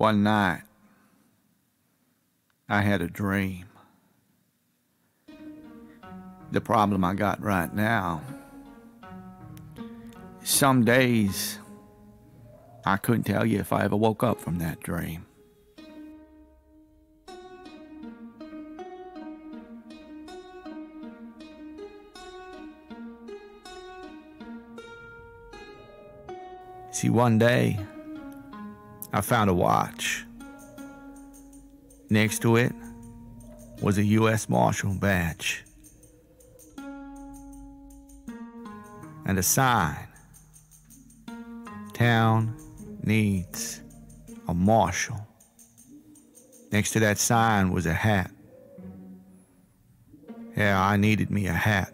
One night, I had a dream. The problem I got right now, some days I couldn't tell you if I ever woke up from that dream. See, one day I found a watch. Next to it was a U.S. Marshal badge and a sign. Town needs a marshal. Next to that sign was a hat. Yeah, I needed me a hat.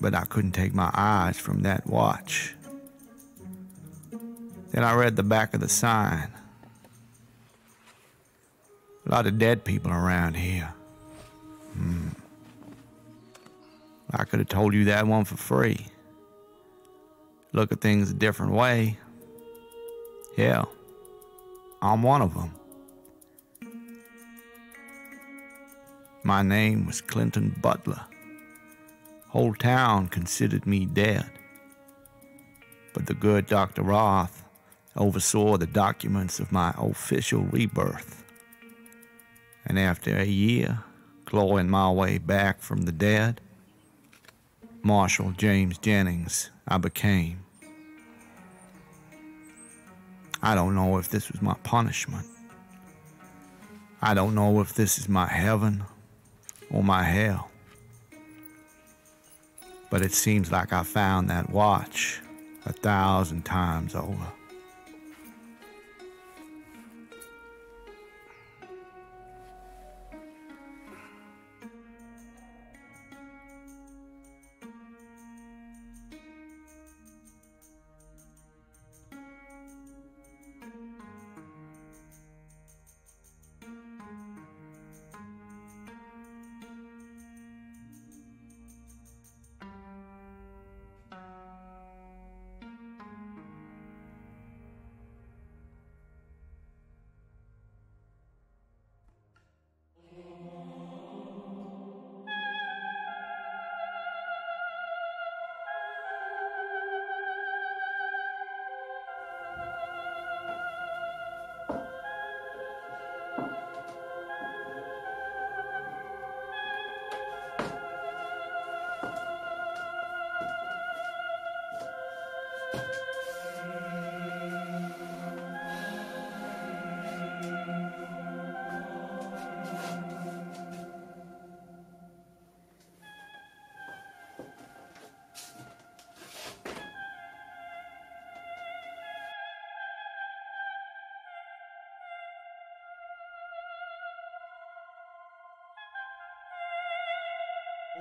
But I couldn't take my eyes from that watch. Then I read the back of the sign. A lot of dead people around here. Hmm. I could have told you that one for free. Look at things a different way. Yeah, I'm one of them. My name was Clinton Butler. Whole town considered me dead. But the good Dr. Roth oversaw the documents of my official rebirth. And after a year, clawing my way back from the dead, Marshal James Jennings I became. I don't know if this was my punishment. I don't know if this is my heaven or my hell. But it seems like I found that watch a thousand times over.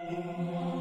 Amen.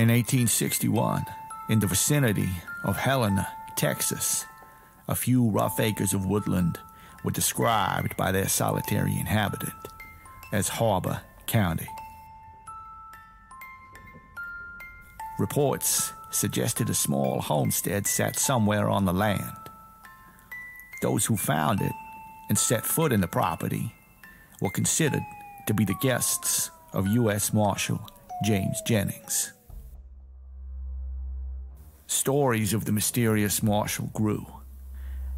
In 1861, in the vicinity of Helena, Texas, a few rough acres of woodland were described by their solitary inhabitant as Harbor County. Reports suggested a small homestead sat somewhere on the land. Those who found it and set foot in the property were considered to be the guests of U.S. Marshal James Jennings. Stories of the mysterious Marshal grew.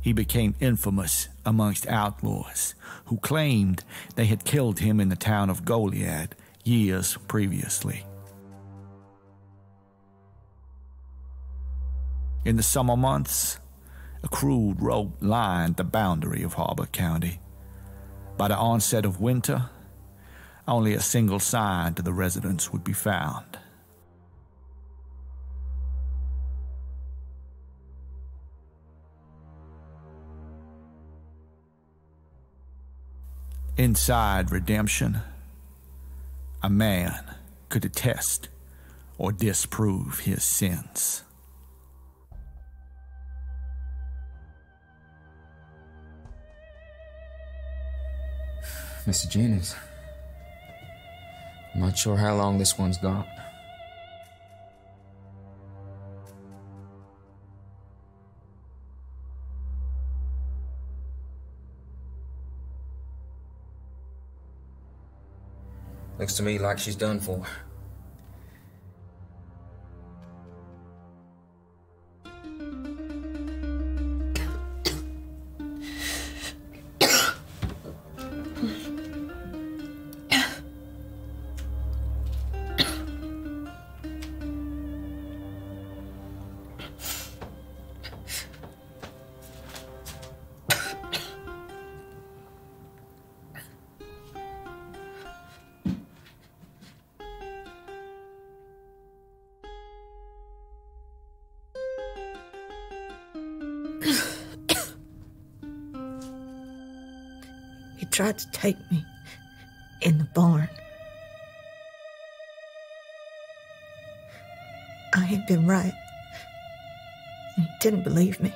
He became infamous amongst outlaws who claimed they had killed him in the town of Goliad years previously. In the summer months, a crude rope lined the boundary of Harbor County. By the onset of winter, only a single sign to the residents would be found. Inside redemption, a man could attest or disprove his sins. Mr. Jennings. I'm not sure how long this one's gone. Looks to me like she's done for. Didn't believe me.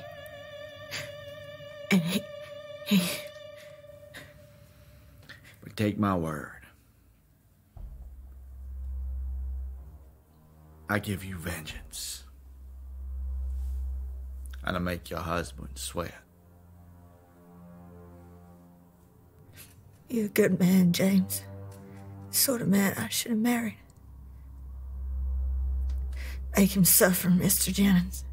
And he. he. But take my word. I give you vengeance. And I make your husband sweat. You're a good man, James. The sort of man I should have married. Make him suffer, Mr. Jennings.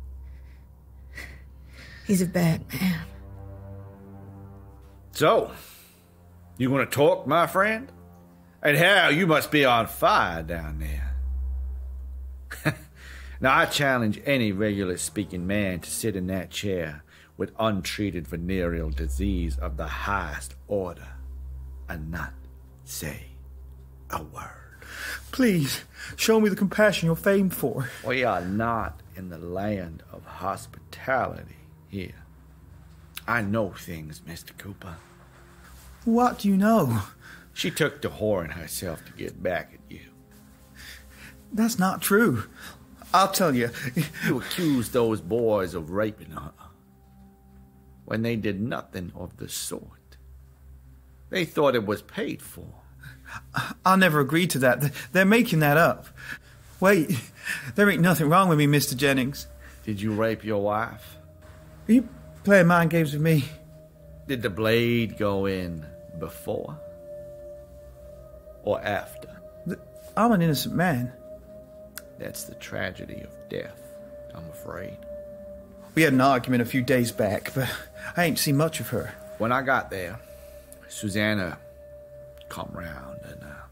He's a bad man. So, you want to talk, my friend? And how you must be on fire down there. now, I challenge any regular speaking man to sit in that chair with untreated venereal disease of the highest order and not say a word. Please, show me the compassion you're famed for. We are not in the land of hospitality here. I know things, Mr. Cooper. What do you know? She took to whoring herself to get back at you. That's not true. I'll tell you. You accused those boys of raping her when they did nothing of the sort. They thought it was paid for. I'll never agreed to that. They're making that up. Wait, there ain't nothing wrong with me, Mr. Jennings. Did you rape your wife? Are you playing mind games with me? Did the blade go in before or after? I'm an innocent man. That's the tragedy of death, I'm afraid. We had an argument a few days back, but I ain't seen much of her. When I got there, Susanna come round and uh,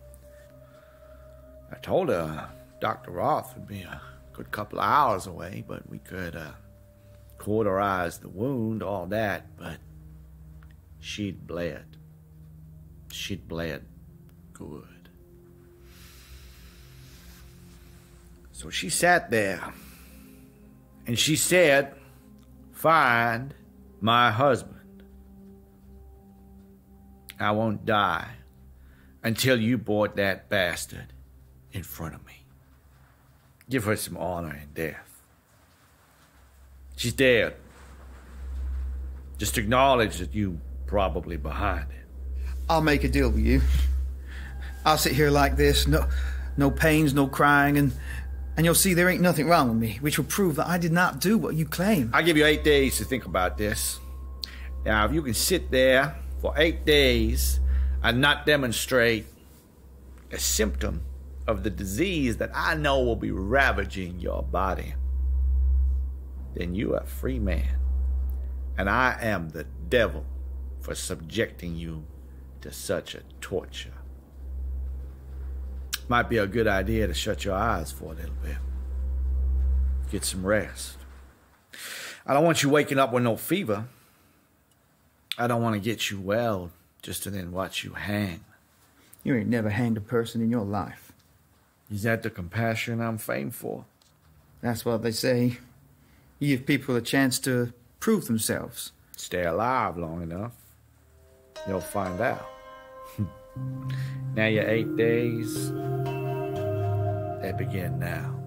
I told her Dr. Roth would be a good couple of hours away, but we could uh, cauterize the wound, all that, but she'd bled. She'd bled good. So she sat there and she said, Find my husband. I won't die until you brought that bastard in front of me. Give her some honor in death. She's dead. Just acknowledge that you probably behind it. I'll make a deal with you. I'll sit here like this, no, no pains, no crying, and And you'll see there ain't nothing wrong with me, which will prove that I did not do what you claim. I give you eight days to think about this. Now, if you can sit there for eight days and not demonstrate a symptom of the disease that I know will be ravaging your body, then you are a free man. And I am the devil for subjecting you to such a torture. Might be a good idea to shut your eyes for a little bit. Get some rest. I don't want you waking up with no fever. I don't want to get you well just to then watch you hang. You ain't never hanged a person in your life. Is that the compassion I'm famed for? That's what they say. You give people a chance to prove themselves. Stay alive long enough. You'll find out. now your eight days, they begin now.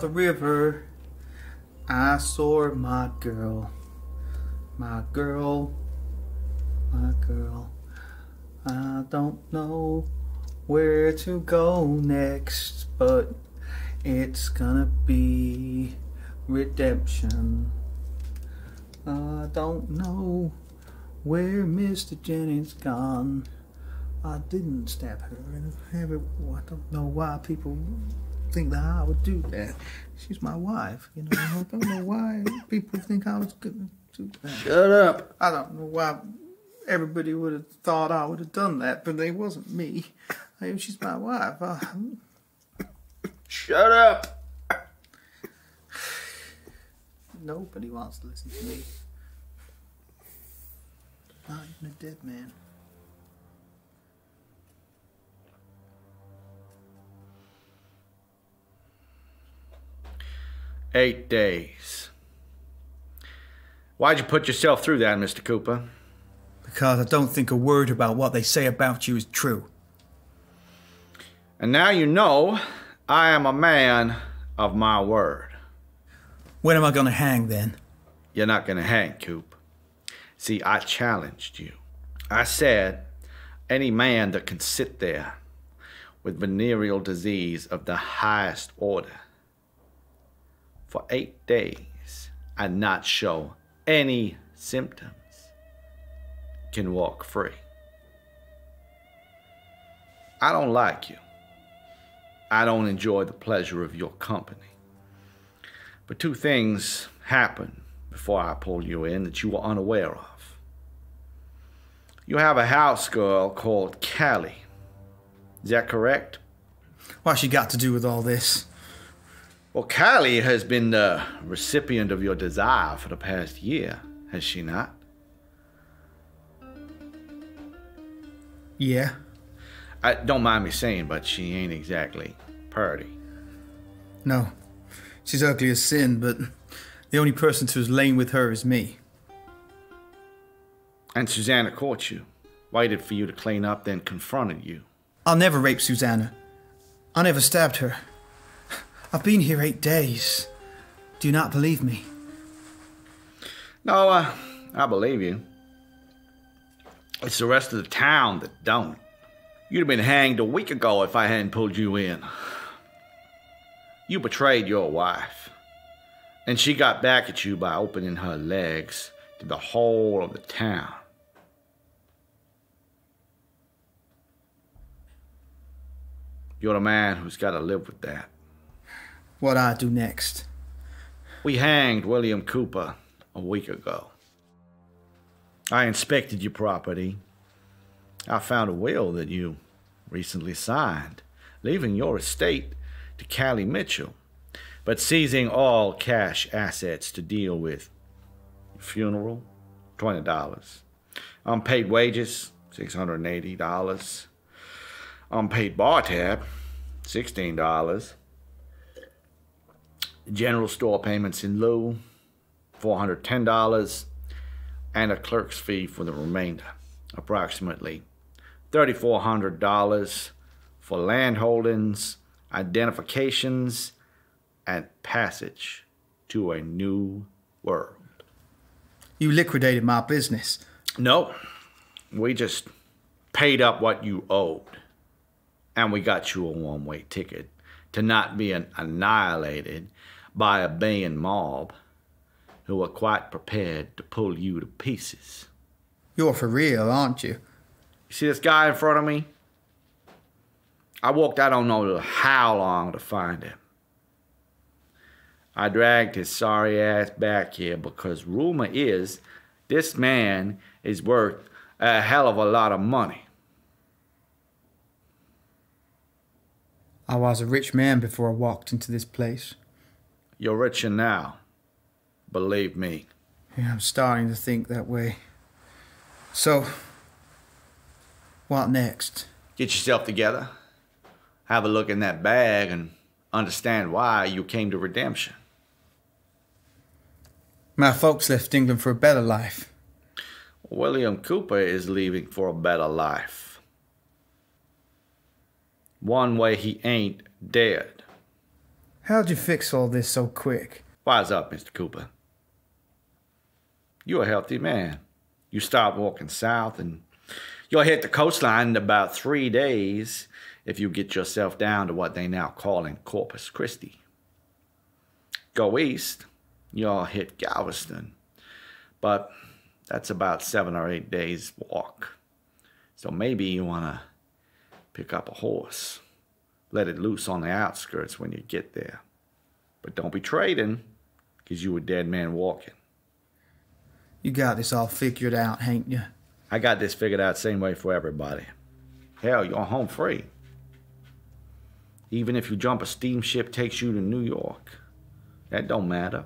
The river, I saw my girl. My girl, my girl. I don't know where to go next, but it's gonna be redemption. I don't know where Mr. Jennings gone. I didn't stab her, and I don't know why people think that I would do that. She's my wife, you know. I don't know why people think I was gonna do that. Shut up. I don't know why everybody would have thought I would have done that, but it wasn't me. I mean, she's my wife. I, Shut up. nobody wants to listen to me. Not even a dead man. Eight days. Why'd you put yourself through that, Mr. Cooper? Because I don't think a word about what they say about you is true. And now you know I am a man of my word. When am I gonna hang then? You're not gonna hang, Coop. See, I challenged you. I said, any man that can sit there with venereal disease of the highest order for eight days and not show any symptoms can walk free. I don't like you. I don't enjoy the pleasure of your company. But two things happened before I pulled you in that you were unaware of. You have a house girl called Callie. Is that correct? What's she got to do with all this? Well, Callie has been the recipient of your desire for the past year, has she not? Yeah. I don't mind me saying, but she ain't exactly purty. No. She's ugly as sin, but the only person who's lain with her is me. And Susanna caught you, waited for you to clean up, then confronted you. I'll never rape Susanna. I never stabbed her. I've been here eight days. Do you not believe me? No, uh, I believe you. It's the rest of the town that don't. You'd have been hanged a week ago if I hadn't pulled you in. You betrayed your wife, and she got back at you by opening her legs to the whole of the town. You're the man who's got to live with that. What I do next? We hanged William Cooper a week ago. I inspected your property. I found a will that you recently signed, leaving your estate to Callie Mitchell, but seizing all cash assets to deal with funeral, $20. Unpaid wages, $680. Unpaid bar tab, $16. General store payments in lieu, $410. And a clerk's fee for the remainder, approximately $3,400 for land holdings, identifications, and passage to a new world. You liquidated my business. No, we just paid up what you owed. And we got you a one way ticket to not be annihilated by a baying mob who are quite prepared to pull you to pieces. You're for real, aren't you? You see this guy in front of me? I walked I don't know how long to find him. I dragged his sorry ass back here because rumor is this man is worth a hell of a lot of money. I was a rich man before I walked into this place. You're richer now. Believe me. Yeah, I'm starting to think that way. So, what next? Get yourself together. Have a look in that bag and understand why you came to redemption. My folks left England for a better life. William Cooper is leaving for a better life. One way he ain't dead. How'd you fix all this so quick? Wise up, Mr. Cooper. You're a healthy man. You start walking south and you'll hit the coastline in about three days if you get yourself down to what they now call in Corpus Christi. Go east, you'll hit Galveston. But that's about seven or eight days walk. So maybe you want to pick up a horse. Let it loose on the outskirts when you get there. But don't be trading, because you a dead man walking. You got this all figured out, ain't you? I got this figured out same way for everybody. Hell, you're home free. Even if you jump a steamship takes you to New York, that don't matter.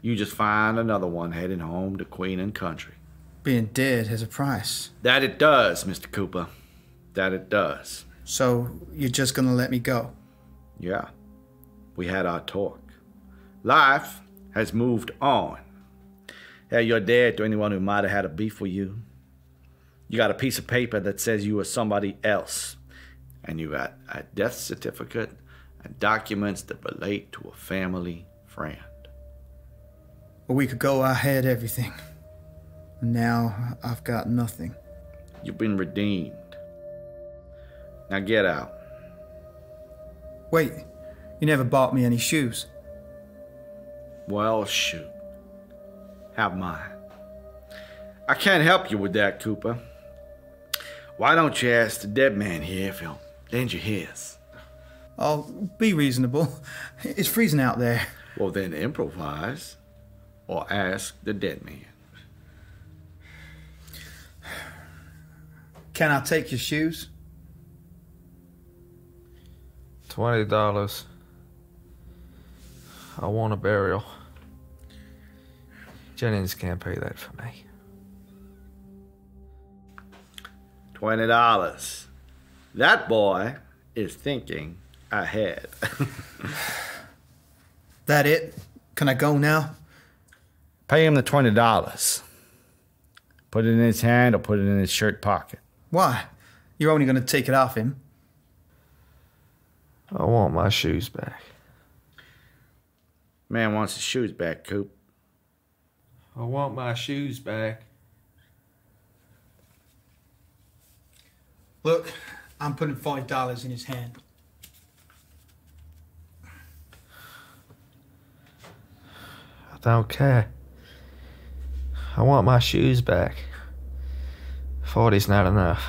You just find another one heading home to Queen and Country. Being dead has a price. That it does, Mr. Cooper. That it does. So you're just gonna let me go? Yeah. We had our talk. Life has moved on. Hey, you're dead to anyone who might have had a beef with you. You got a piece of paper that says you were somebody else. And you got a death certificate and documents that relate to a family friend. A week ago, I had everything. Now I've got nothing. You've been redeemed. Now get out. Wait, you never bought me any shoes. Well, shoot. Have mine. I can't help you with that, Cooper. Why don't you ask the dead man here if he'll lend you his? I'll be reasonable. It's freezing out there. Well, then improvise or ask the dead man. Can I take your shoes? Twenty dollars. I want a burial. Jennings can't pay that for me. Twenty dollars. That boy is thinking ahead. That it? Can I go now? Pay him the twenty dollars. Put it in his hand or put it in his shirt pocket. Why? You're only going to take it off him. I want my shoes back. Man wants his shoes back, Coop. I want my shoes back. Look, I'm putting five dollars in his hand. I don't care. I want my shoes back. Forty's not enough.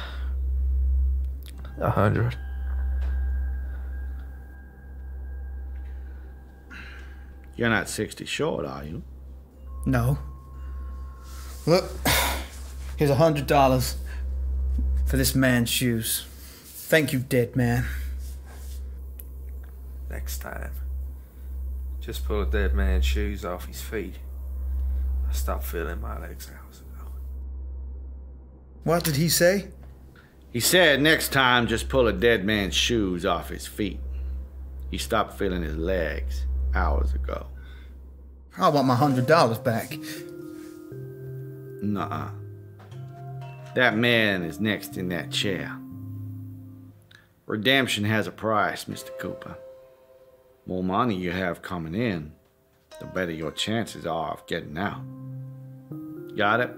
A hundred. You're not sixty short, are you? No. Look, here's a hundred dollars for this man's shoes. Thank you, dead man. Next time. Just pull a dead man's shoes off his feet. I stopped feeling my legs hours ago. What did he say? He said next time just pull a dead man's shoes off his feet. He stopped feeling his legs hours ago. I want my hundred dollars back. Nuh-uh. That man is next in that chair. Redemption has a price, Mr. Cooper. More money you have coming in, the better your chances are of getting out. Got it?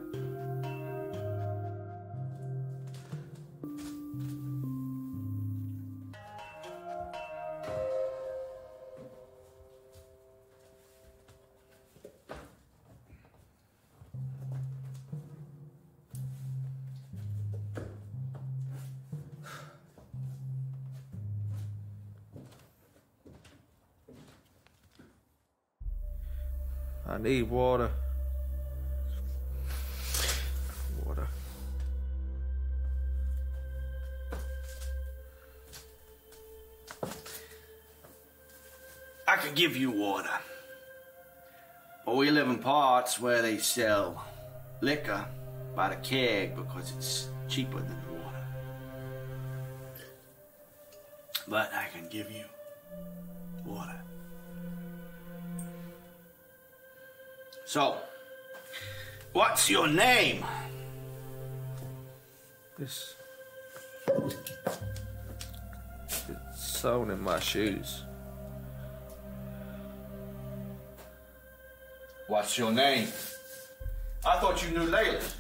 I need water. Water. I could give you water. But we live in parts where they sell liquor by the keg because it's cheaper than the water. But I can give you water. So, what's your name? This. It's sewn in my shoes. What's your name? I thought you knew Layla.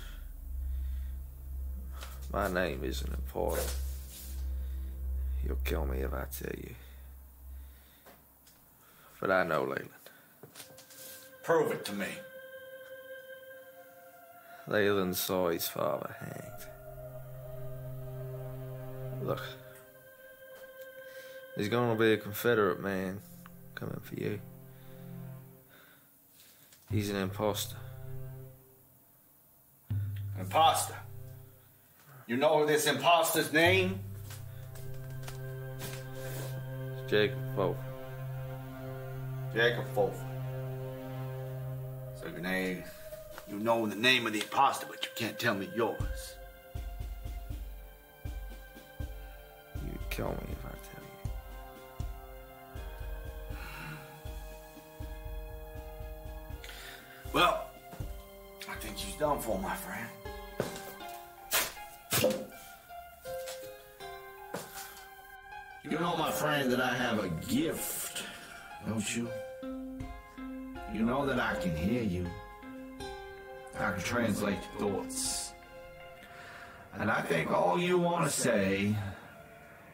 My name isn't important. You'll kill me if I tell you. But I know Leyland. Prove it to me. Leyland saw his father hanged. Look, there's gonna be a Confederate man coming for you. He's an imposter. Imposter. You know this imposter's name? It's Jacob Foe. Jacob Fulford. Name, you know the name of the imposter, but you can't tell me yours. You'd kill me if I tell you. Well, I think she's done for, my friend. You know, my friend, that I have a gift, don't you? You know that I can hear you. I can translate your thoughts. And I think all you want to say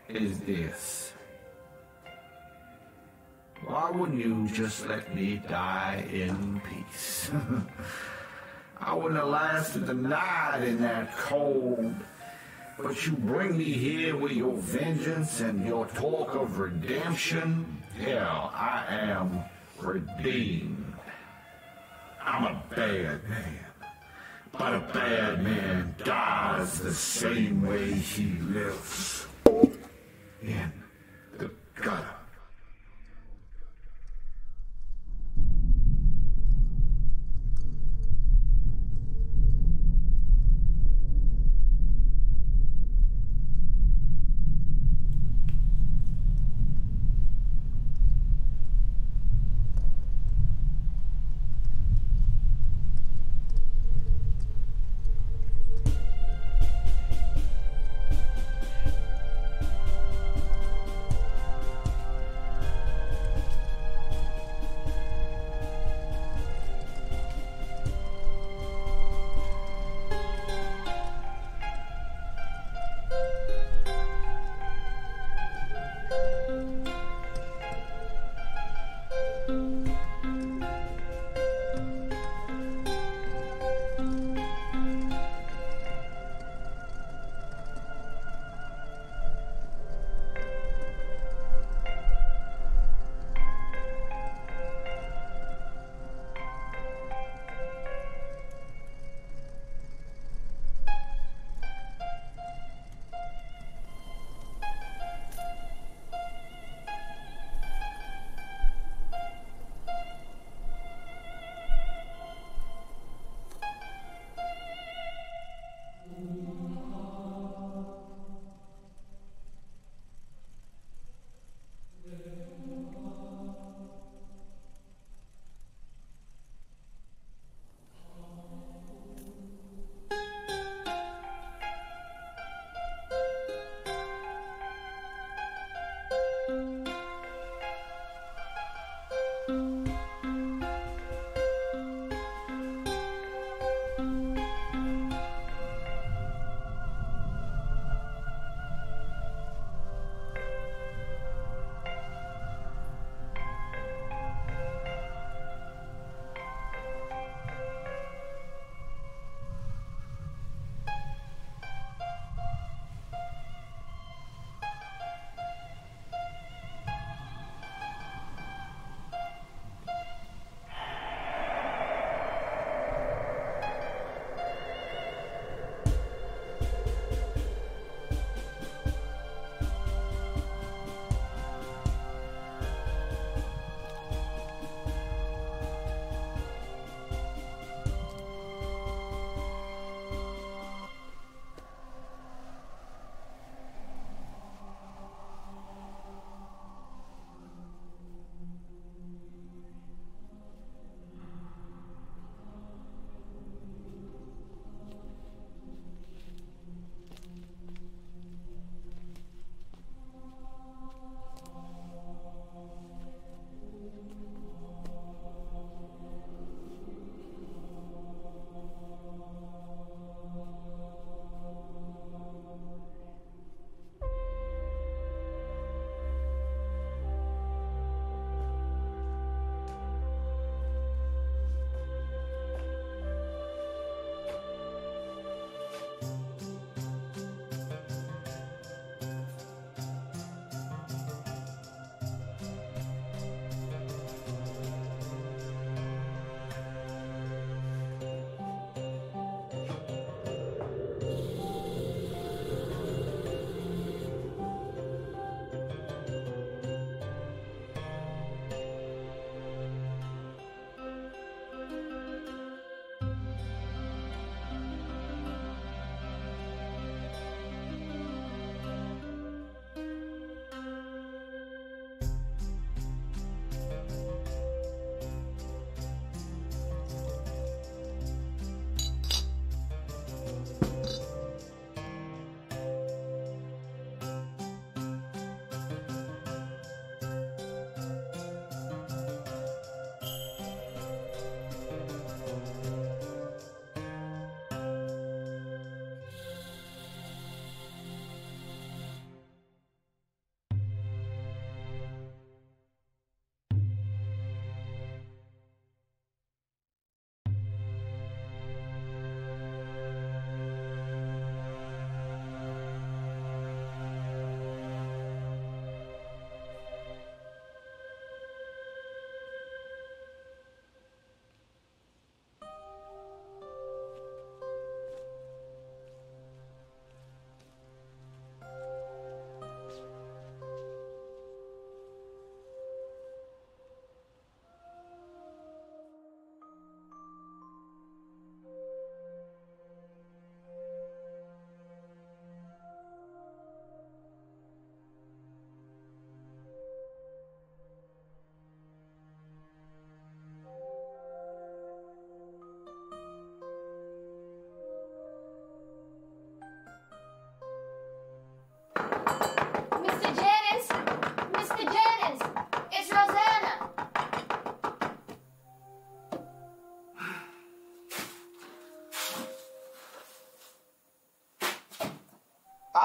is this. Why wouldn't you just let me die in peace? I wouldn't have lasted the night in that cold. But you bring me here with your vengeance and your talk of redemption. Hell, I am redeemed. I'm a bad man. But a bad man dies the same way he lives. In the gutter.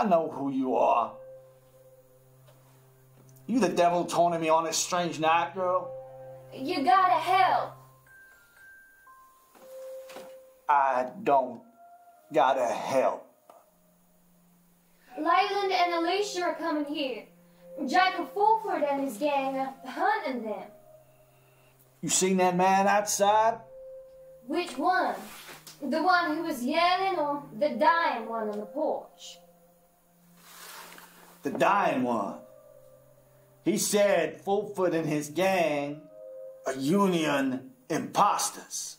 Know who you are. You the devil taunting me on this strange night, girl? You gotta help. I don't gotta help. Leyland and Alicia are coming here. Jacob Fulford and his gang are hunting them. You seen that man outside? Which one? The one who was yelling or the dying one on the porch? The dying one. He said Fulford and his gang are union imposters.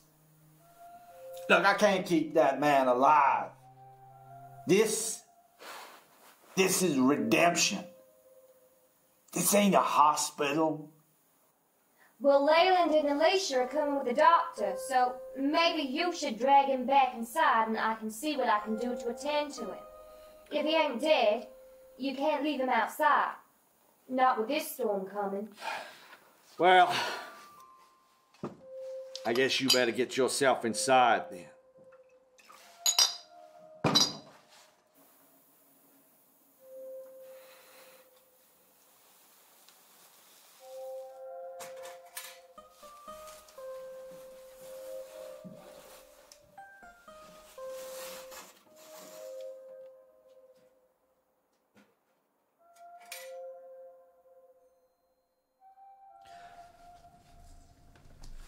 Look, I can't keep that man alive. This, this is redemption. This ain't a hospital. Well, Leyland and Alicia are coming with the doctor, so maybe you should drag him back inside and I can see what I can do to attend to him. If he ain't dead, you can't leave them outside. Not with this storm coming. Well, I guess you better get yourself inside then.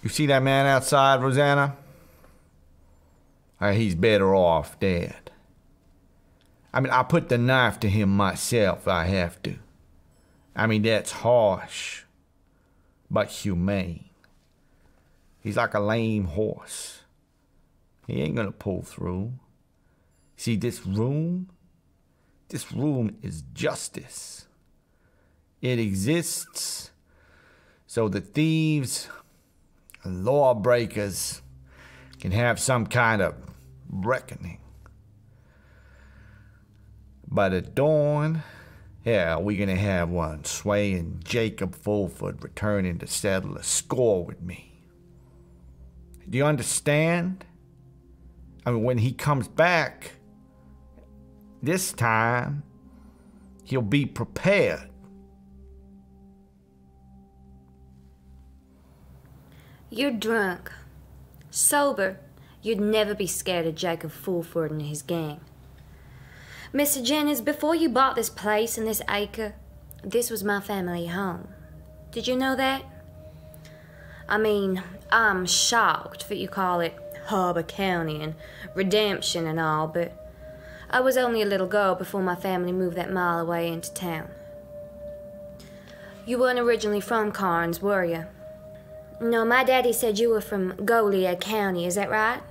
You see that man outside, Rosanna? He's better off dead. I mean, I put the knife to him myself, I have to. I mean, that's harsh, but humane. He's like a lame horse. He ain't gonna pull through. See, this room, this room is justice. It exists so the thieves lawbreakers can have some kind of reckoning. But at dawn, yeah, we're gonna have one swaying Jacob Fulford returning to settle a score with me. Do you understand? I mean, when he comes back, this time, he'll be prepared. You're drunk. Sober, you'd never be scared of Jacob Fulford and his gang. Mr. Jennings, before you bought this place and this acre, this was my family home. Did you know that? I mean, I'm shocked that you call it Harbor County and redemption and all, but I was only a little girl before my family moved that mile away into town. You weren't originally from Karnes, were you? No, my daddy said you were from Goliad County, is that right?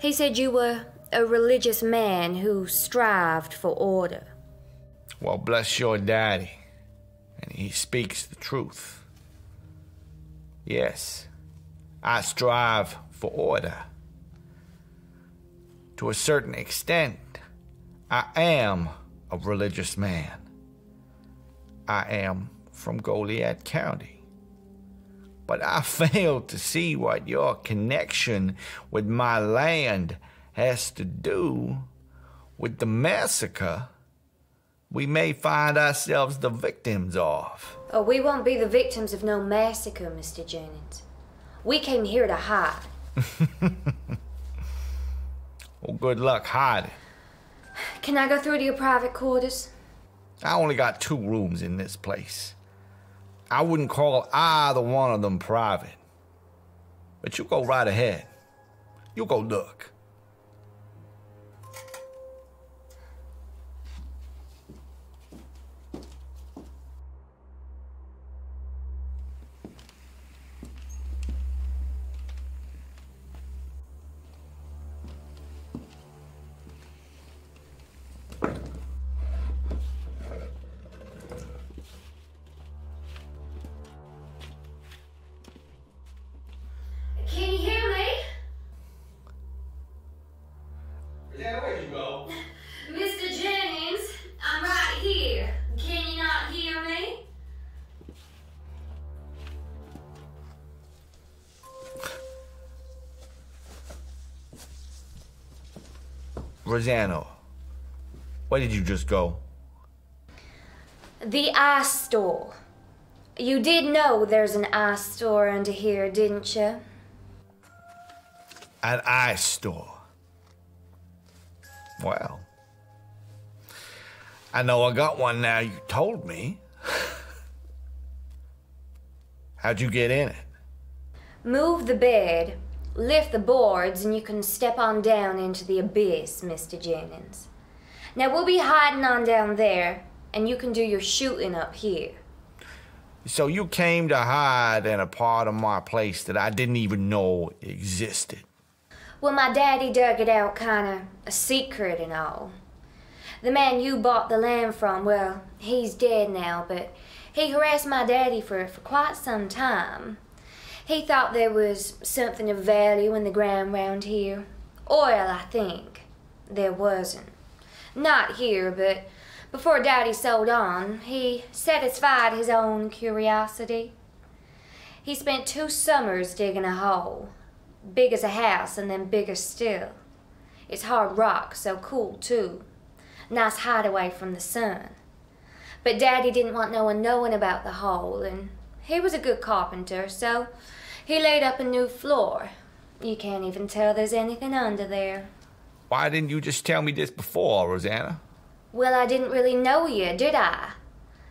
He said you were a religious man who strived for order. Well, bless your daddy. And he speaks the truth. Yes, I strive for order. To a certain extent, I am a religious man. I am from Goliad County. But I fail to see what your connection with my land has to do with the massacre we may find ourselves the victims of. Oh, we won't be the victims of no massacre, Mr. Jennings. We came here to hide. Well, good luck hiding. Can I go through to your private quarters? I only got two rooms in this place. I wouldn't call either one of them private. But you go right ahead. You go look. Rosanna, Where did you just go? The ice store. You did know there's an ice store under here, didn't you? An ice store. Well, I know I got one now you told me. How'd you get in it? Move the bed, lift the boards, and you can step on down into the abyss, Mr. Jennings. Now we'll be hiding on down there, and you can do your shooting up here. So you came to hide in a part of my place that I didn't even know existed. Well, my daddy dug it out kinda a secret and all. The man you bought the land from, well, he's dead now, but he harassed my daddy for, for quite some time. He thought there was something of value in the ground round here. Oil, I think. There wasn't. Not here, but before Daddy sold on, he satisfied his own curiosity. He spent two summers digging a hole, big as a house and then bigger still. It's hard rock, so cool too. Nice hideaway from the sun. But Daddy didn't want no one knowing about the hole, and he was a good carpenter, so he laid up a new floor. You can't even tell there's anything under there. Why didn't you just tell me this before, Rosanna? Well, I didn't really know you, did I?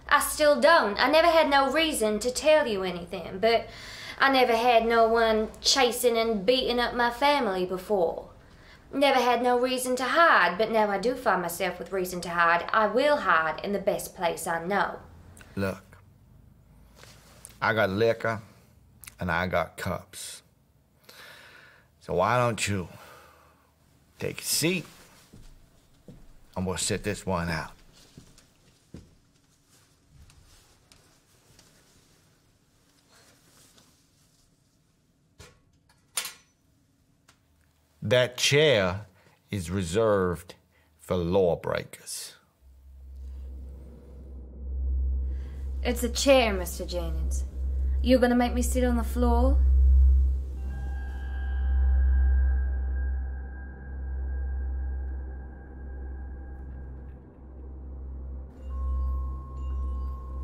I still don't. I never had no reason to tell you anything, but I never had no one chasing and beating up my family before. Never had no reason to hide, but now I do find myself with reason to hide. I will hide in the best place I know. Look, I got liquor and I got cups. So why don't you take a seat and we'll sit this one out. That chair is reserved for lawbreakers. It's a chair, Mr. Jennings. You're gonna make me sit on the floor?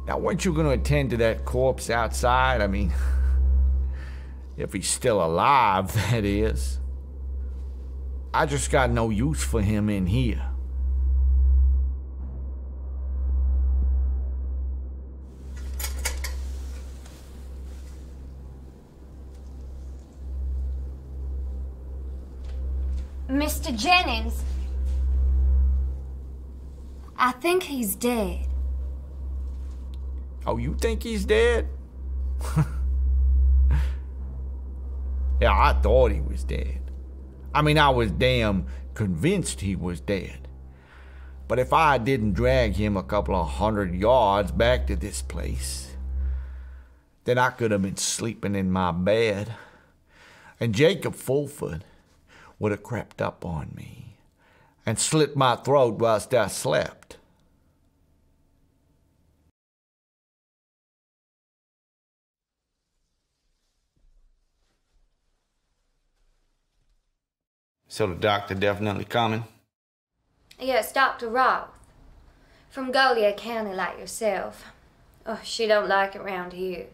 Now, weren't you to attend to that corpse outside? I mean, if he's still alive, that is. I just got no use for him in here. Mr. Jennings, I think he's dead. Oh, you think he's dead? yeah, I thought he was dead. I mean, I was damn convinced he was dead. But if I didn't drag him a couple of hundred yards back to this place, then I could have been sleeping in my bed. And Jacob Fulford would have crept up on me and slit my throat whilst I slept. So the doctor definitely coming? Yes, Dr. Roth. From Goliad County like yourself. Oh, she don't like it round here.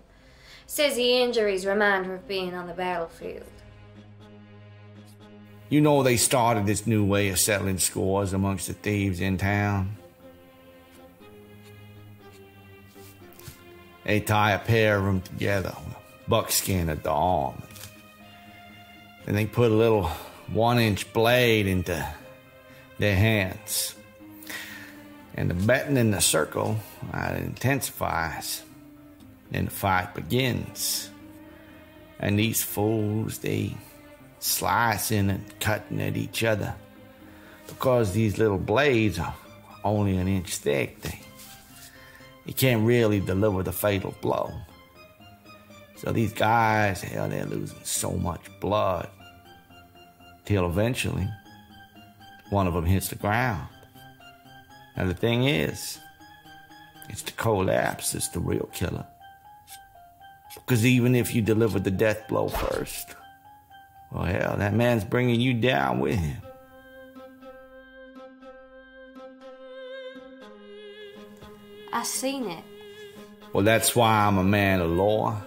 Says the injuries remind her of being on the battlefield. You know they started this new way of settling scores amongst the thieves in town. They tie a pair of them together, buckskin at the arm. Then they put a little one inch blade into their hands. And the betting in the circle intensifies. Then the fight begins. And these fools, they slicing and cutting at each other. Because these little blades are only an inch thick, they, they can't really deliver the fatal blow. So these guys, hell, they're losing so much blood till eventually one of them hits the ground. And the thing is, it's the collapse that's the real killer. Because even if you deliver the death blow first, well, hell, that man's bringing you down with him. I seen it. Well, that's why I'm a man of law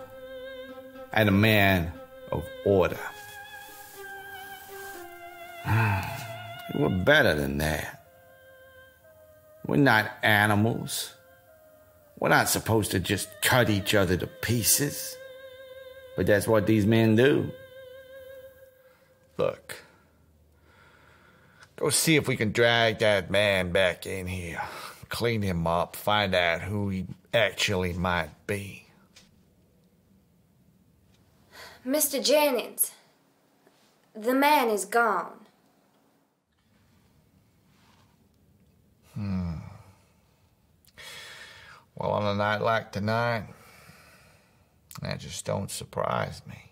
and a man of order. We're better than that. We're not animals. We're not supposed to just cut each other to pieces. But that's what these men do. Look, go see if we can drag that man back in here, clean him up, find out who he actually might be. Mr. Jennings, the man is gone. Hmm. Well, on a night like tonight, that just don't surprise me.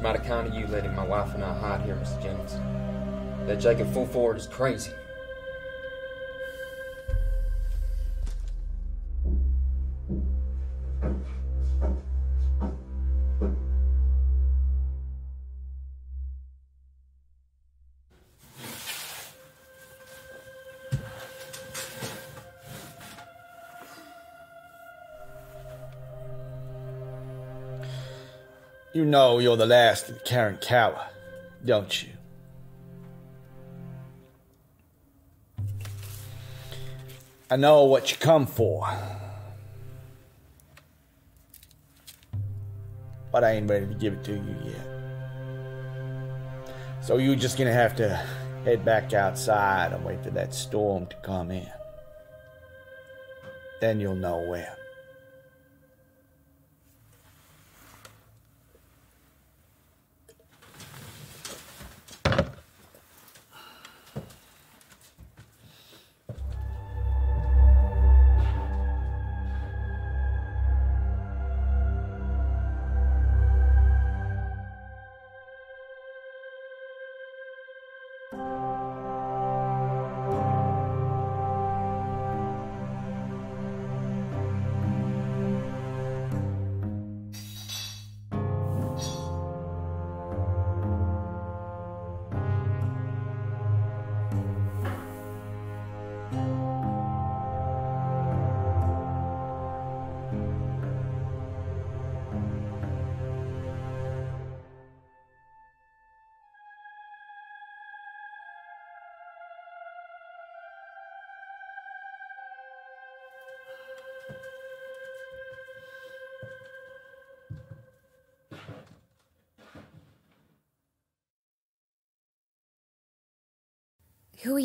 Mighty kind of you letting my wife and I hide here, Mr. Jennings. That Jacob Fulford is crazy. You're the last of the Karankawa, don't you? I know what you come for. But I ain't ready to give it to you yet. So you're just gonna have to head back outside and wait for that storm to come in. Then you'll know when.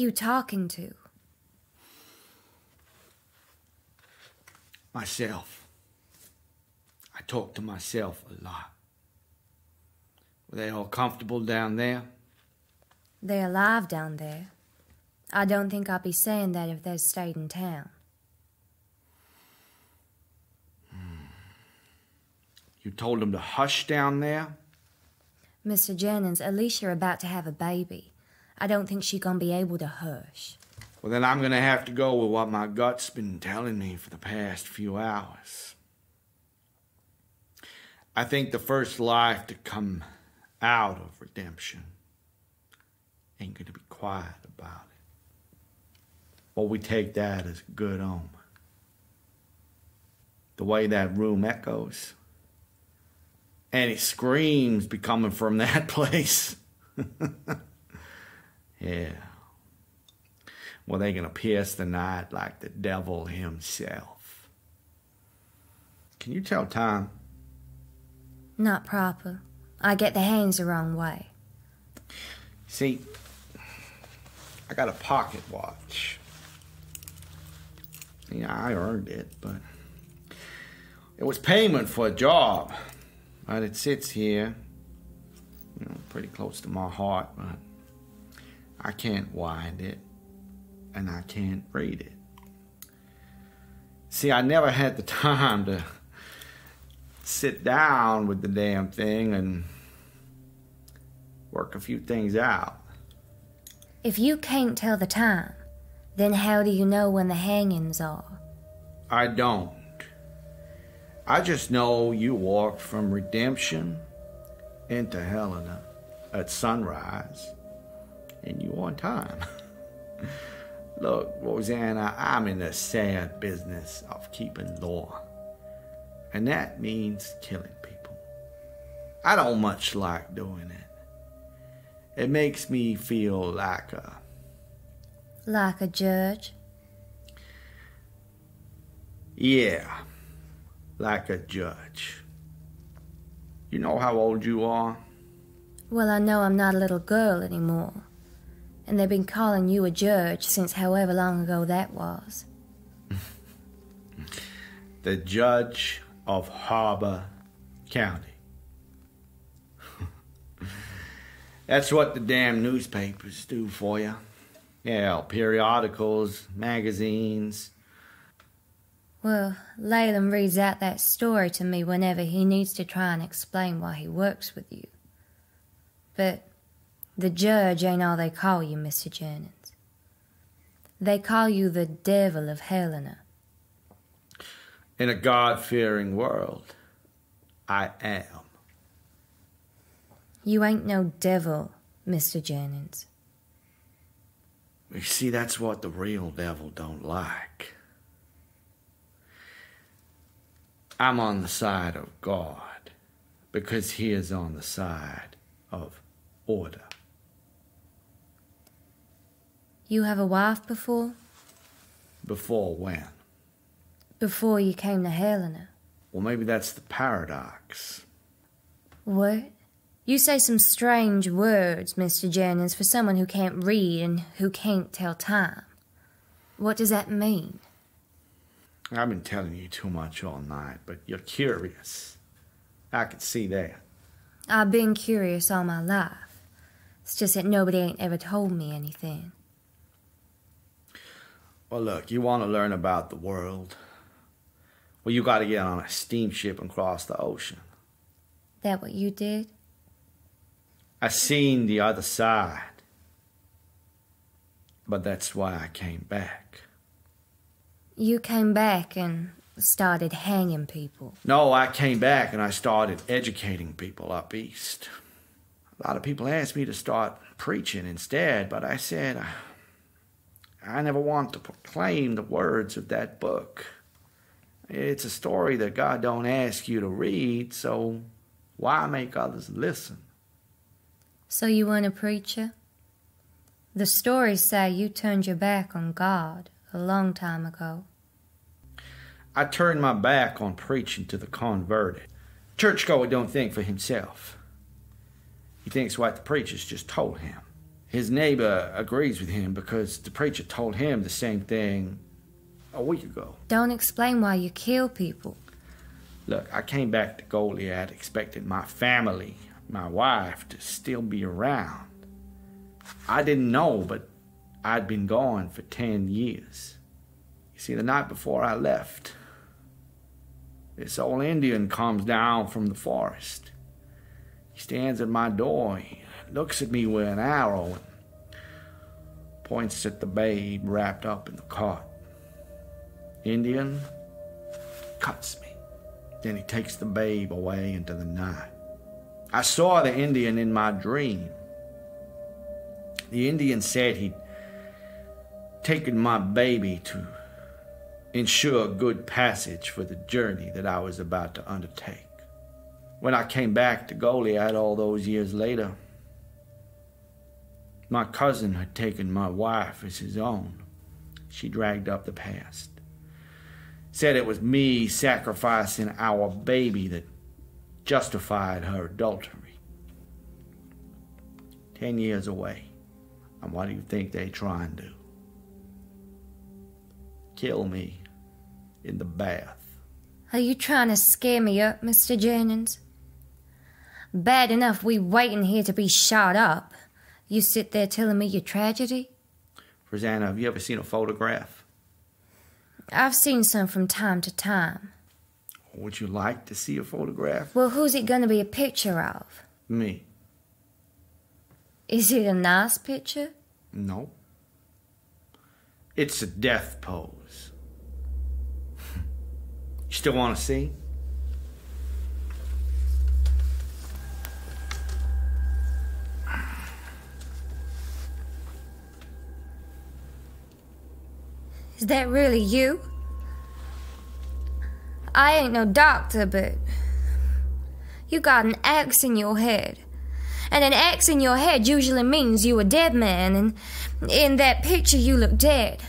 You talking to? Myself. I talk to myself a lot. Were they all comfortable down there? They're alive down there. I don't think I'd be saying that if they stayed in town. Hmm. You told them to hush down there? Mr. Jennings, Alicia about to have a baby. I don't think she gonna be able to hush. Well, then I'm gonna have to go with what my gut's been telling me for the past few hours. I think the first life to come out of redemption ain't gonna be quiet about it. But we take that as a good omen. The way that room echoes. Any screams be coming from that place. yeah. Well, they're gonna pierce the night like the devil himself. Can you tell time? Not proper. I get the hands the wrong way. See, I got a pocket watch. Yeah, I earned it, but it was payment for a job. But it sits here, you know, pretty close to my heart, but I can't wind it and I can't read it. See, I never had the time to sit down with the damn thing and work a few things out. If you can't tell the time, then how do you know when the hangings are? I don't. I just know you walked from redemption into Helena at sunrise, and you on time. Look, Rosanna, I'm in the sad business of keeping law, and that means killing people. I don't much like doing it. It makes me feel like a Like a judge? yeah, like a judge. You know how old you are? Well, I know I'm not a little girl anymore. And they've been calling you a judge since however long ago that was. the judge of Harbor County. That's what the damn newspapers do for you. Yeah, periodicals, magazines. Well, Leyland reads out that story to me whenever he needs to try and explain why he works with you. But the judge ain't all they call you, Mr. Jennings. They call you the devil of Helena. In a God fearing world, I am. You ain't no devil, Mr. Jennings. You see, that's what the real devil don't like. I'm on the side of God because he is on the side of order. You have a wife before? Before when? Before you came to Helena. Well, maybe that's the paradox. What? You say some strange words, Mr. Jennings, for someone who can't read and who can't tell time. What does that mean? I've been telling you too much all night, but you're curious. I can see that. I've been curious all my life. It's just that nobody ain't ever told me anything. Well, look, you want to learn about the world? Well, you got to get on a steamship and cross the ocean. That what you did? I seen the other side. But that's why I came back. You came back and started hanging people. No, I came back and I started educating people up east. A lot of people asked me to start preaching instead, but I said, I never want to proclaim the words of that book. It's a story that God don't ask you to read, so why make others listen? So you weren't a preacher? The stories say you turned your back on God a long time ago. I turned my back on preaching to the converted. Churchgoer don't think for himself. He thinks what the preachers just told him. His neighbor agrees with him because the preacher told him the same thing a week ago. Don't explain why you kill people. Look, I came back to Goliad expecting my family, my wife, to still be around. I didn't know, but I'd been gone for 10 years. You see, the night before I left, this old Indian comes down from the forest. He stands at my door. He looks at me with an arrow points at the babe wrapped up in the cot. Indian cuts me. Then he takes the babe away into the night. I saw the Indian in my dream. The Indian said he'd taken my baby to ensure a good passage for the journey that I was about to undertake. When I came back to Goliad all those years later, my cousin had taken my wife as his own. She dragged up the past. Said it was me sacrificing our baby that justified her adultery. Ten years away. And what do you think they try and do? Kill me in the bath. Are you trying to scare me up, Mr. Jennings? Bad enough we waiting here to be shot up. You sit there telling me your tragedy? Rosanna, have you ever seen a photograph? I've seen some from time to time. Would you like to see a photograph? Well, who's it gonna be a picture of? Me. Is it a nice picture? No. It's a death pose. you still want to see? Is that really you? I ain't no doctor, but you got an axe in your head. And an axe in your head usually means you a dead man, and in that picture you look dead.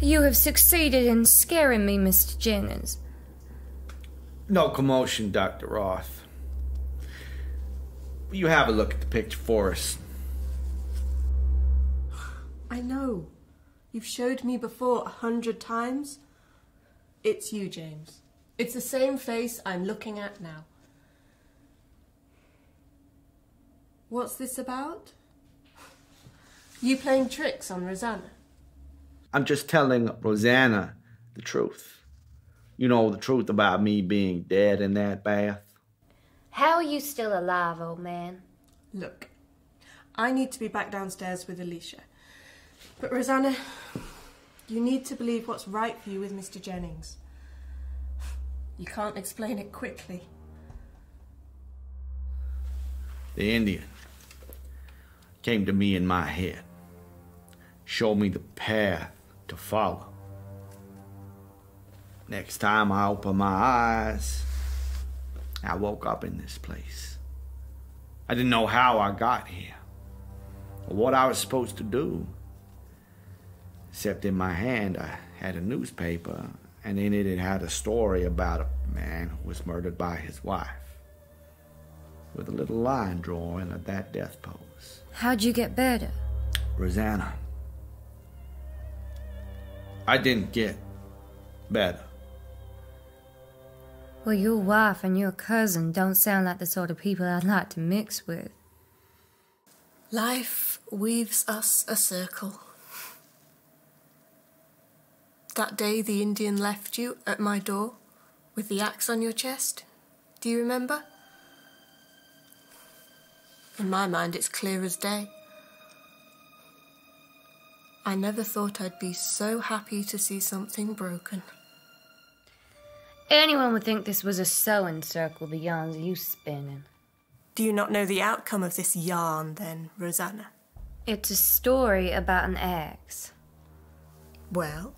You have succeeded in scaring me, Mr. Jennings. No commotion, Dr. Roth. You have a look at the picture for us. I know. You've showed me before a hundred times. It's you, James. It's the same face I'm looking at now. What's this about? You playing tricks on Rosanna? I'm just telling Rosanna the truth. You know, the truth about me being dead in that bath. How are you still alive, old man? Look, I need to be back downstairs with Alicia. But Rosanna, you need to believe what's right for you with Mr. Jennings. You can't explain it quickly. The Indian came to me in my head, showed me the path to follow. Next time I opened my eyes, I woke up in this place. I didn't know how I got here or what I was supposed to do. Except in my hand, I had a newspaper, and in it, it had a story about a man who was murdered by his wife with a little line drawing of that death pose. How'd you get better? Rosanna. I didn't get better. Well, your wife and your cousin don't sound like the sort of people I'd like to mix with. Life weaves us a circle. That day the Indian left you at my door with the axe on your chest, do you remember? In my mind, it's clear as day. I never thought I'd be so happy to see something broken. Anyone would think this was a sewing circle the yarns you spinning. Do you not know the outcome of this yarn, then, Rosanna? It's a story about an axe. Well?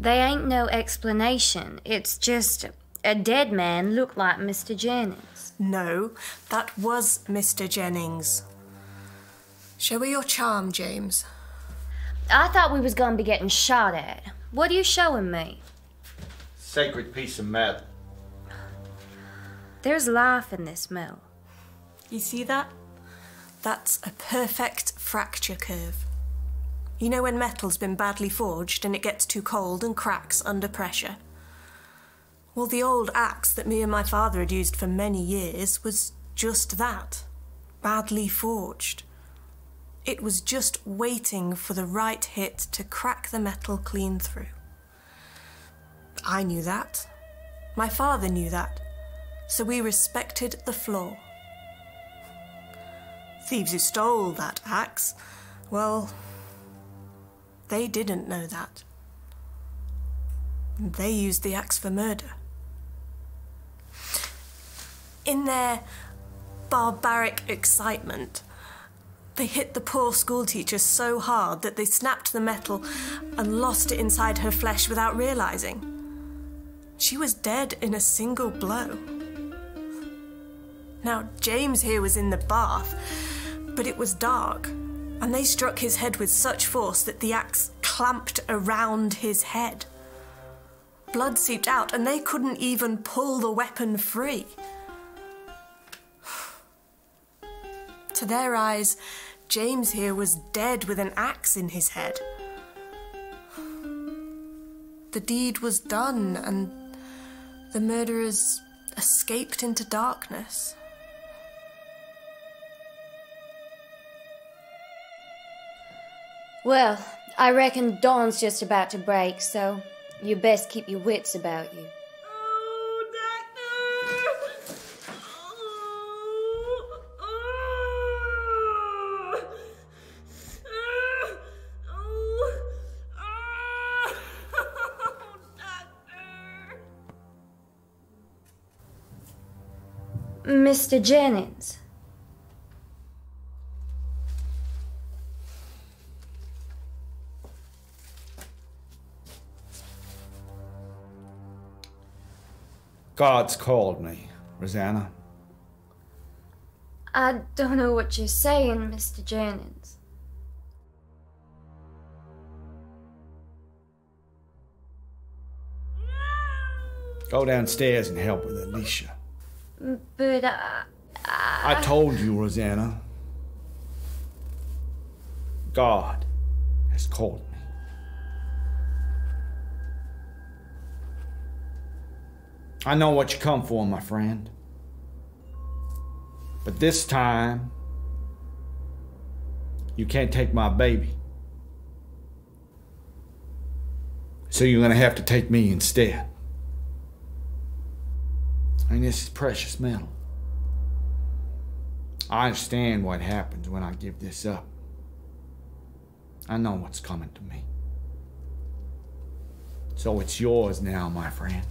They ain't no explanation. It's just a dead man looked like Mr. Jennings. No, that was Mr. Jennings. Show her your charm, James. I thought we was gonna be getting shot at. What are you showing me? Sacred piece of metal. There's life in this mill. You see that? That's a perfect fracture curve. You know when metal's been badly forged and it gets too cold and cracks under pressure? Well, the old axe that me and my father had used for many years was just that badly forged. It was just waiting for the right hit to crack the metal clean through. I knew that. My father knew that. so we respected the flaw. Thieves who stole that axe, well, they didn't know that. They used the axe for murder. In their barbaric excitement, they hit the poor schoolteacher so hard that they snapped the metal and lost it inside her flesh without realizing. She was dead in a single blow. Now, James here was in the bath, but it was dark, and they struck his head with such force that the axe clamped around his head. Blood seeped out, and they couldn't even pull the weapon free. to their eyes, James here was dead with an axe in his head. The deed was done, and the murderers escaped into darkness. Well, I reckon dawn's just about to break, so you best keep your wits about you. Mr. Jennings. God's called me, Rosanna. I don't know what you're saying, Mr. Jennings. Go downstairs and help with Alicia. But I. I, I told you, Rosanna. God has called I know what you come for, my friend. But this time, you can't take my baby. So you're gonna have to take me instead. And this is precious metal. I understand what happens when I give this up. I know what's coming to me. So it's yours now, my friend.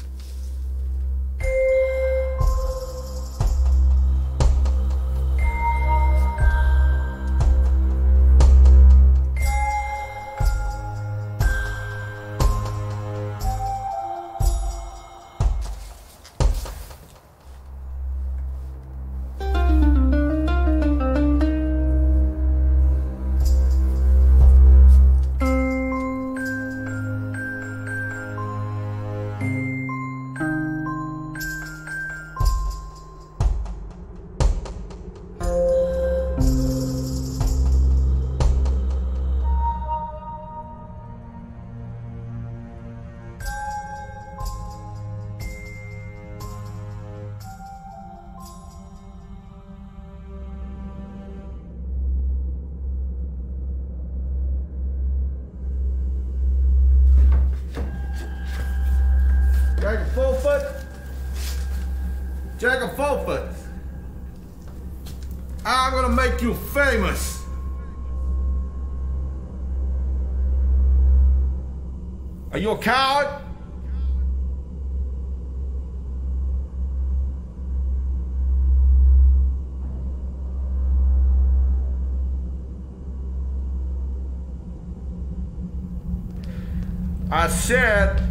Said,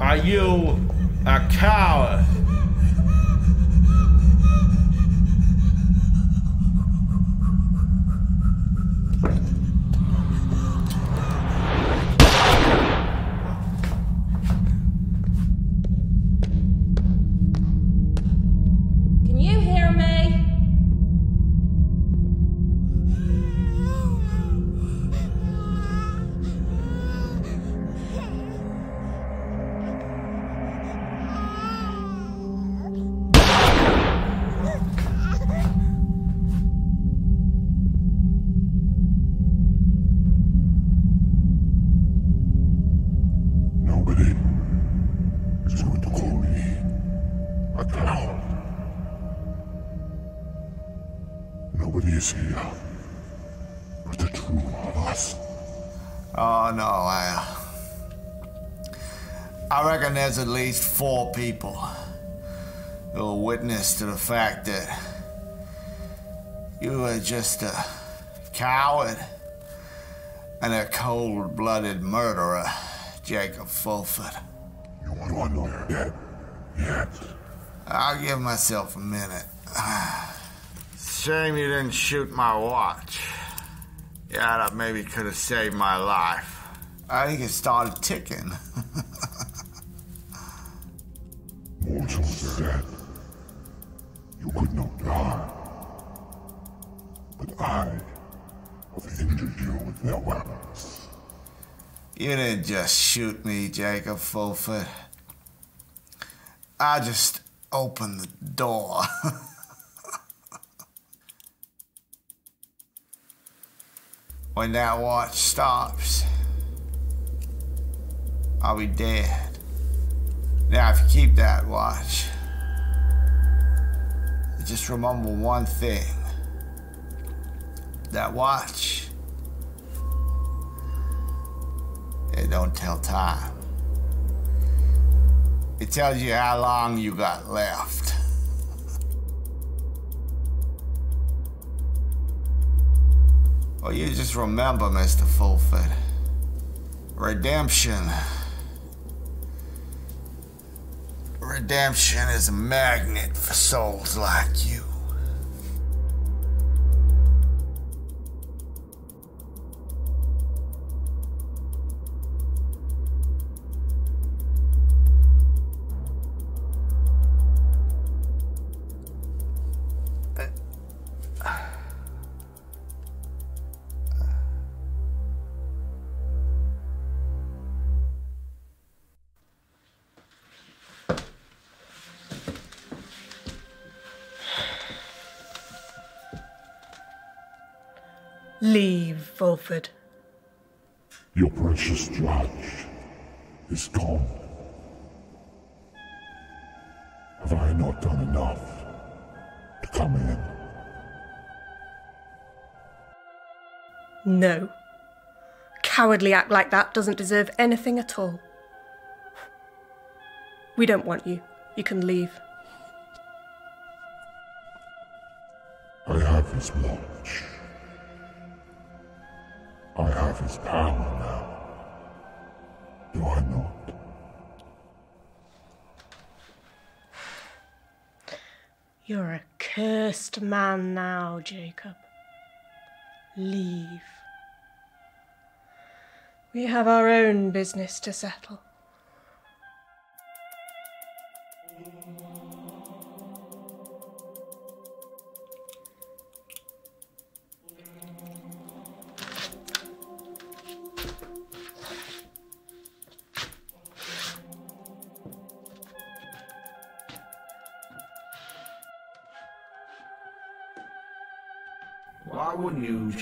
are you at least four people who are witness to the fact that you were just a coward and a cold blooded murderer, Jacob Fulford. You are not dead yet. I'll give myself a minute. Shame you didn't shoot my watch. Yeah, that maybe could have saved my life. I think it started ticking. Mortal said you could not die. But I have injured you with their weapons. You didn't just shoot me, Jacob Fulford. I just opened the door. when that watch stops, I'll be dead. Now, if you keep that watch, just remember one thing. That watch, it don't tell time. It tells you how long you got left. Well, you just remember, Mr. Fulford. Redemption. Redemption is a magnet for souls like you. Leave, Fulford. Your precious judge is gone. Have I not done enough to come in? No. Cowardly act like that doesn't deserve anything at all. We don't want you. You can leave. I have his watch. Power now. Do I not? You're a cursed man now, Jacob. Leave. We have our own business to settle.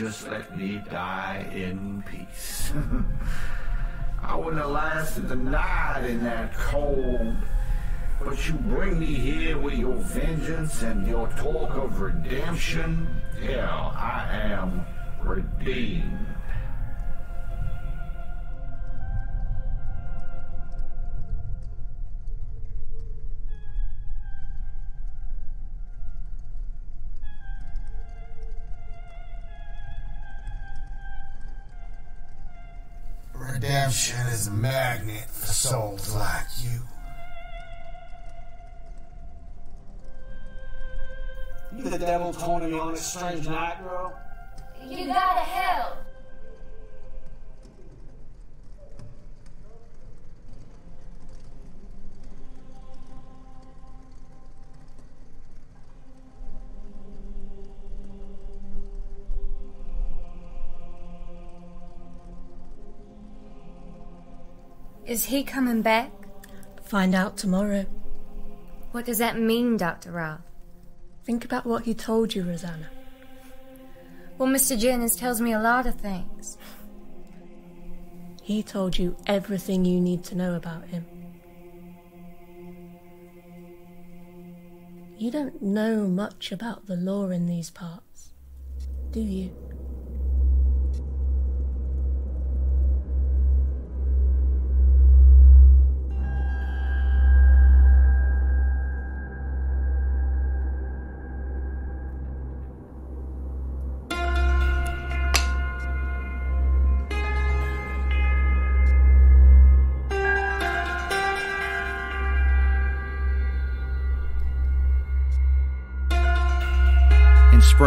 Just let me die in peace? I wouldn't have lasted the night in that cold. But you bring me here with your vengeance and your talk of redemption. Hell, I am redeemed. Redemption is a magnet for souls like you. You the devil told me on this strange night, girl? You gotta help. Is he coming back? Find out tomorrow. What does that mean, Dr. Roth? Think about what he told you, Rosanna. Well, Mr. Jennings tells me a lot of things. He told you everything you need to know about him. You don't know much about the law in these parts. do you?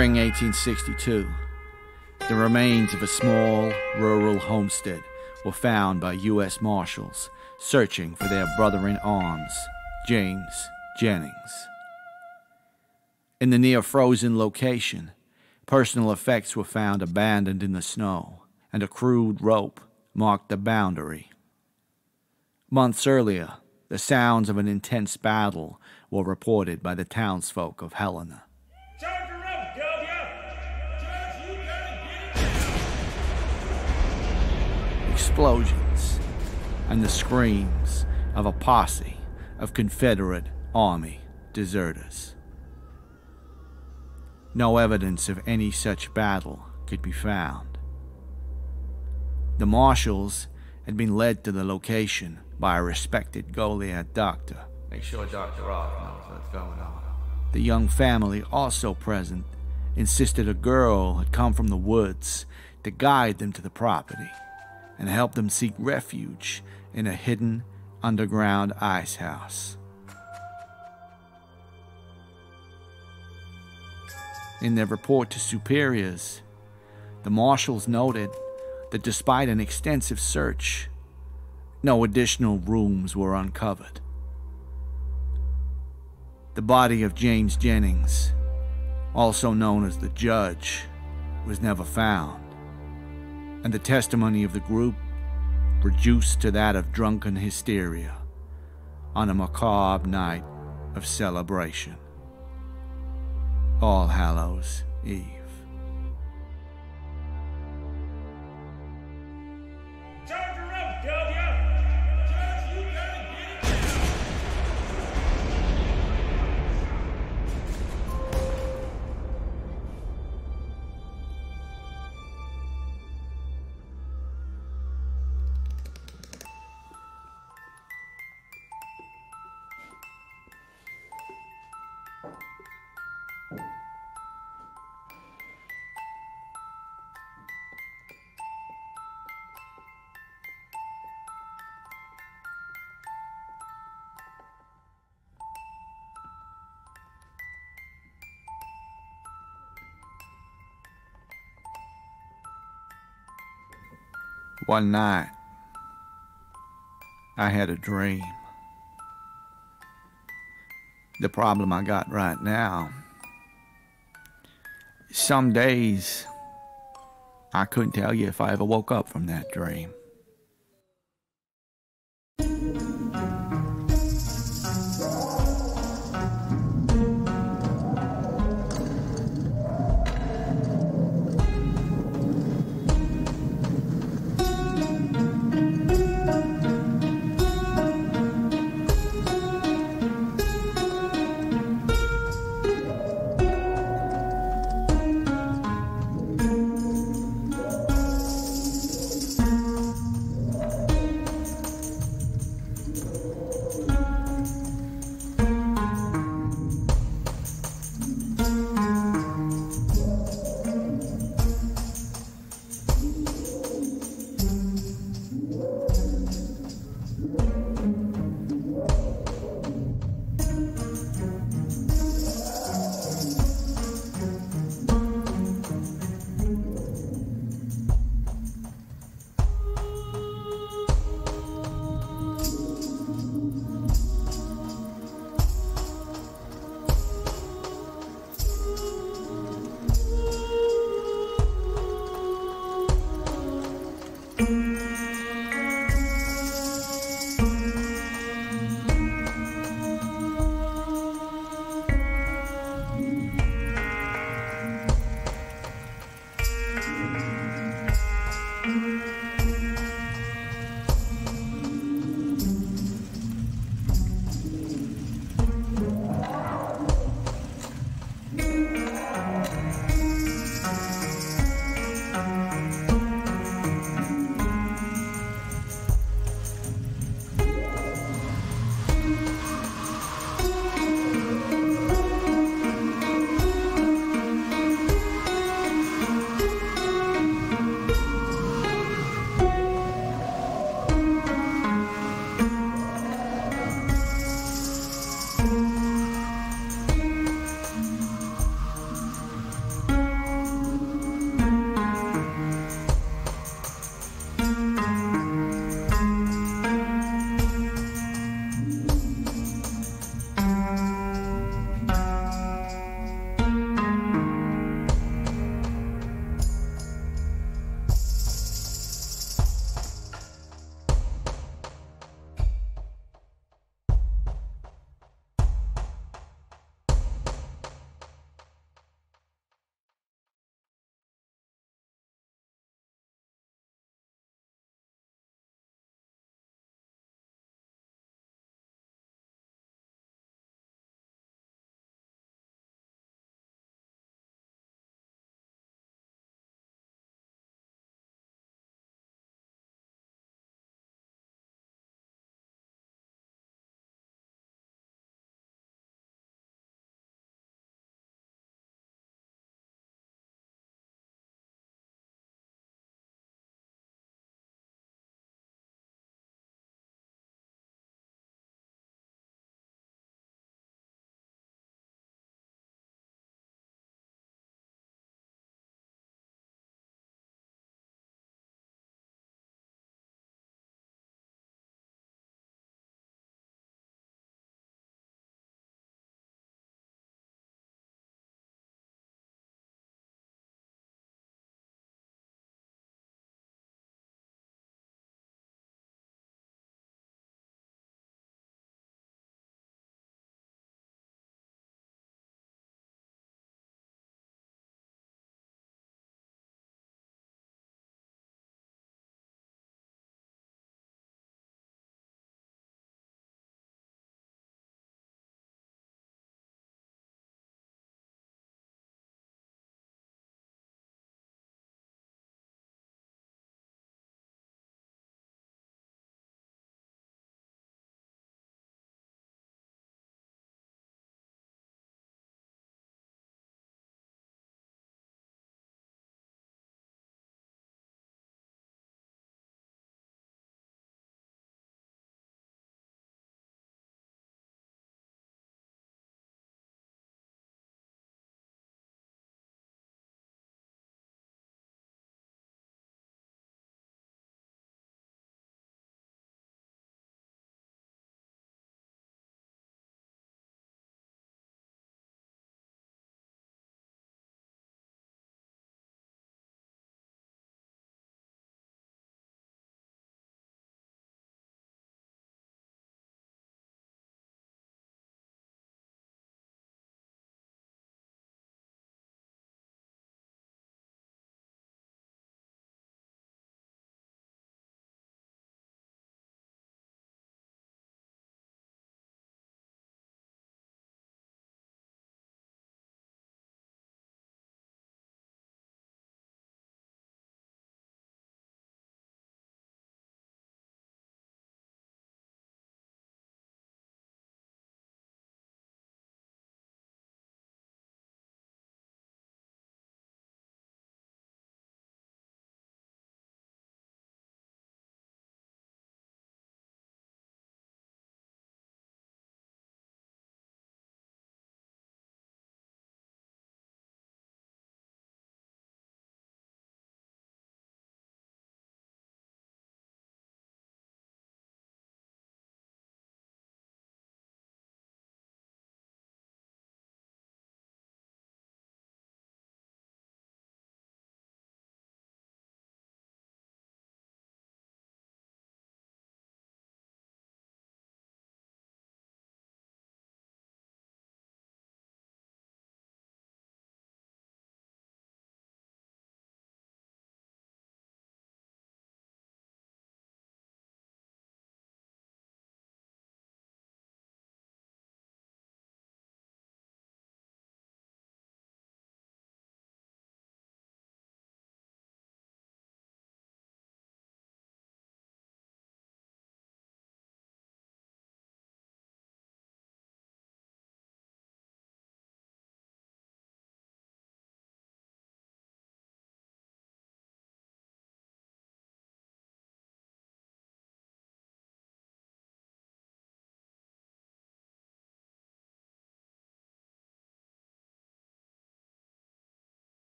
Spring 1862, the remains of a small rural homestead were found by U.S. Marshals searching for their brother in arms, James Jennings. In the near frozen location, personal effects were found abandoned in the snow, and a crude rope marked the boundary. Months earlier, the sounds of an intense battle were reported by the townsfolk of Helena. Explosions and the screams of a posse of Confederate Army deserters. No evidence of any such battle could be found. The marshals had been led to the location by a respected Goliad doctor. Make sure Dr. Roth knows what's going on. The young family, also present, insisted a girl had come from the woods to guide them to the property and help them seek refuge in a hidden underground ice house. In their report to superiors, the marshals noted that despite an extensive search, no additional rooms were uncovered. The body of James Jennings, also known as the Judge, was never found, and the testimony of the group reduced to that of drunken hysteria on a macabre night of celebration. All Hallows Eve. One night, I had a dream. The problem I got right now, some days I couldn't tell you if I ever woke up from that dream.